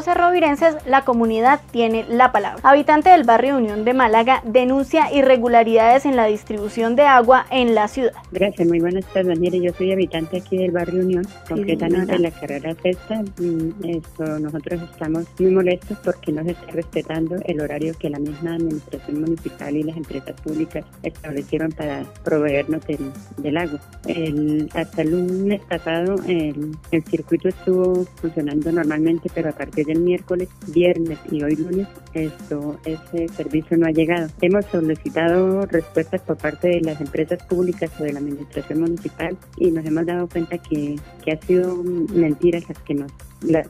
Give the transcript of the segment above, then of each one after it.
Voces Rovirenses, la comunidad tiene la palabra. Habitante del barrio Unión de Málaga denuncia irregularidades en la distribución de agua en la ciudad. Gracias, muy buenas tardes, Daniela. Yo soy habitante aquí del barrio Unión, concretamente en la carrera sexta. Mm, esto, nosotros estamos muy molestos porque no se está respetando el horario que la misma administración municipal y las empresas públicas establecieron para proveernos del, agua. El, hasta el lunes pasado el, el circuito estuvo funcionando normalmente, pero a partir del miércoles, viernes y hoy lunes, esto, ese servicio no ha llegado. Hemos solicitado respuestas por parte de las empresas públicas o de la administración municipal y nos hemos dado cuenta que, que ha sido mentiras las que nos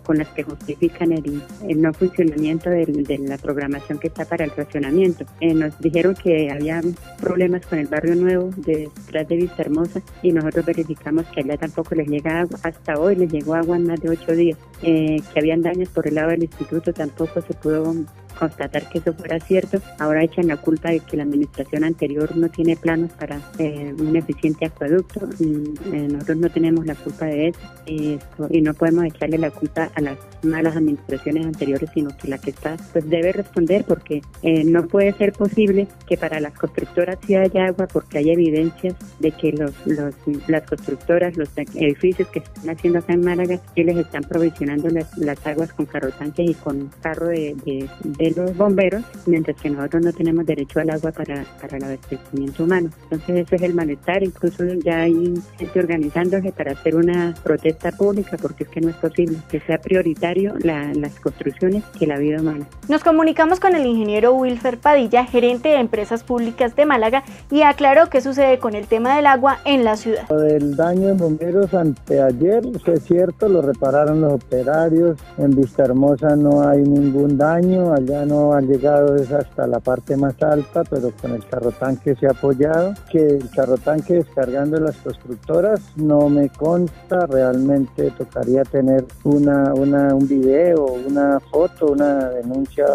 con las que justifican el, no funcionamiento de la programación que está para el racionamiento. Eh, nos dijeron que había problemas con el barrio nuevo de detrás de Vista Hermosa y nosotros verificamos que allá tampoco les llega agua. Hasta hoy les llegó agua en más de ocho días. Eh, que habían daños por el lado del instituto tampoco se pudo constatar que eso fuera cierto. Ahora echan la culpa de que la administración anterior no tiene planos para eh, un eficiente acueducto. Eh, nosotros no tenemos la culpa de eso y, y no podemos echarle la culpa a las malas administraciones anteriores, sino que la que está pues debe responder porque eh, no puede ser posible que para las constructoras sí haya agua porque hay evidencias de que los, los las constructoras, los edificios que están haciendo acá en Málaga, sí les están provisionando las, las aguas con carro tanques y con carro de, de los bomberos, mientras que nosotros no tenemos derecho al agua para, para el abastecimiento humano. Entonces eso es el malestar, incluso ya hay gente organizándose para hacer una protesta pública porque es que no es posible que sea prioritario las construcciones que la vida humana. Nos comunicamos con el ingeniero Wilfer Padilla, gerente de empresas públicas de Málaga, y aclaró qué sucede con el tema del agua en la ciudad. El daño en bomberos anteayer fue cierto, lo repararon los operarios, en Vista Hermosa no hay ningún daño, allá no han llegado es hasta la parte más alta, pero con el carro tanque se ha apoyado. Que el carro tanque descargando las constructoras no me consta, realmente tocaría tener una, una, un video, una foto, una denuncia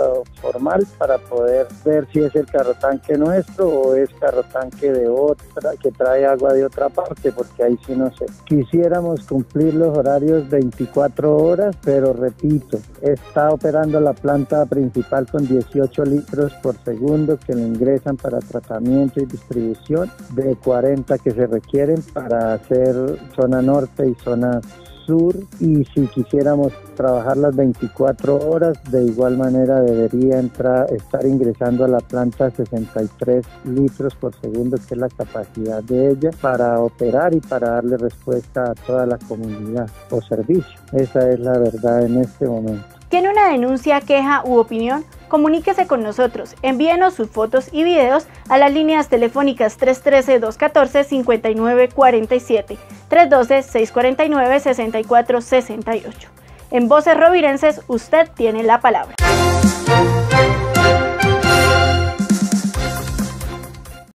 formal para poder ver si es el carro tanque nuestro o es carro tanque de otra, que trae agua de otra parte, porque ahí sí no sé. Quisiéramos cumplir los horarios 24 horas, pero repito, está operando la planta principal con 18 litros por segundo que le ingresan para tratamiento y distribución, de 40 que se requieren para hacer zona norte y zona sur y si quisiéramos trabajar las 24 horas de igual manera debería entrar estar ingresando a la planta 63 litros por segundo que es la capacidad de ella para operar y para darle respuesta a toda la comunidad o servicio esa es la verdad en este momento ¿Tiene una denuncia, queja u opinión? Comuníquese con nosotros, envíenos sus fotos y videos a las líneas telefónicas 313-214-5947, 312-649-6468. En Voces Rovirenses usted tiene la palabra.